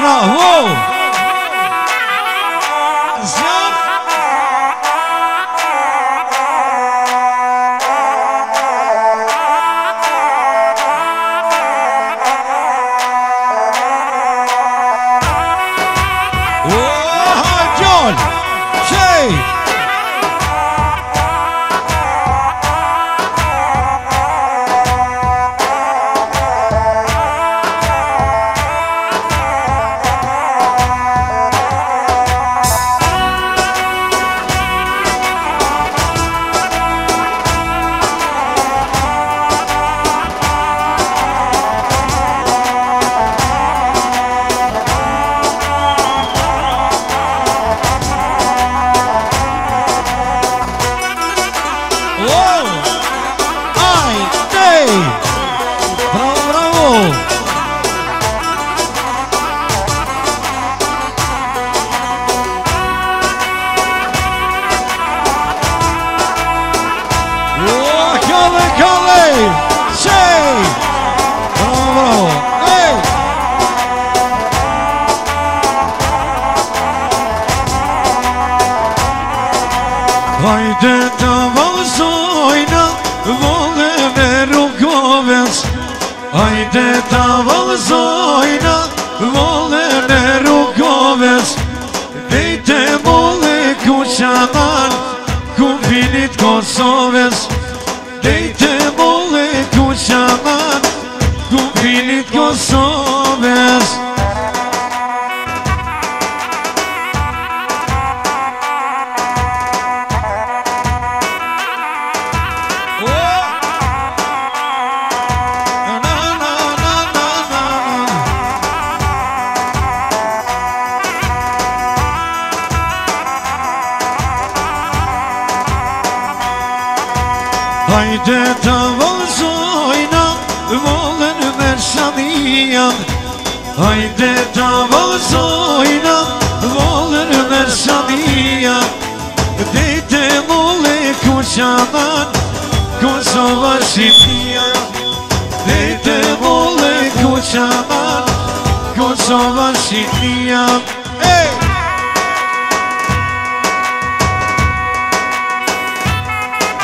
Oh, John! Hey! Shej! Bravo, bravo! Hey! Hajde të valzojna Voleve rrugovec Hajde të vole Voleve rrugovec Dejte mole kuqanan Kumpinit Kosovec kupinit Kosovec Na, na, na, shanijan Hajde të vëzojna, volën me shanijan Dejte mole kuqaman, Kosova Shqipnia Dejte mole kuqaman, Kosova Shqipnia Hey!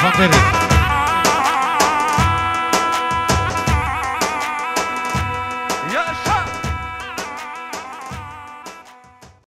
Banderi